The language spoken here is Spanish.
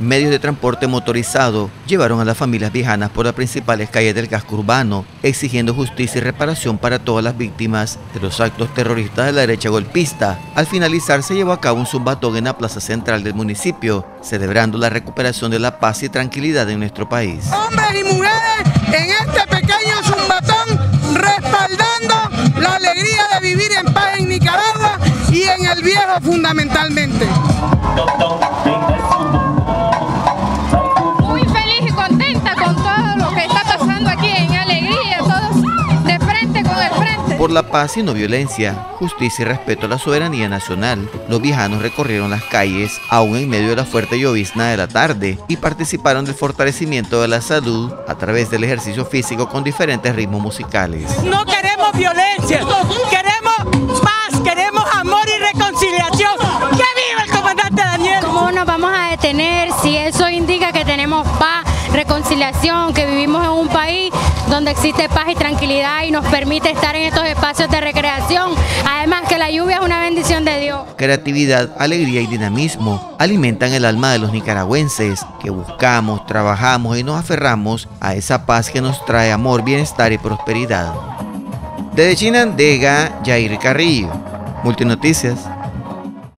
Medios de transporte motorizado llevaron a las familias viejanas por las principales calles del casco urbano, exigiendo justicia y reparación para todas las víctimas de los actos terroristas de la derecha golpista. Al finalizar se llevó a cabo un zumbatón en la plaza central del municipio, celebrando la recuperación de la paz y tranquilidad en nuestro país. Hombres y mujeres en este pequeño zumbatón respaldando la alegría de vivir en paz en Nicaragua y en el viejo fundamentalmente. Por la paz y no violencia, justicia y respeto a la soberanía nacional, los viajanos recorrieron las calles aún en medio de la fuerte llovizna de la tarde y participaron del fortalecimiento de la salud a través del ejercicio físico con diferentes ritmos musicales. No queremos violencia, queremos paz, queremos amor y reconciliación. ¡Que viva el comandante Daniel! ¿Cómo nos vamos a detener si eso indica que tenemos paz, reconciliación, que vivimos en un país donde existe paz y tranquilidad y nos permite estar en estos espacios de recreación. Además que la lluvia es una bendición de Dios. Creatividad, alegría y dinamismo alimentan el alma de los nicaragüenses que buscamos, trabajamos y nos aferramos a esa paz que nos trae amor, bienestar y prosperidad. Desde Chinandega, Jair Carrillo, Multinoticias.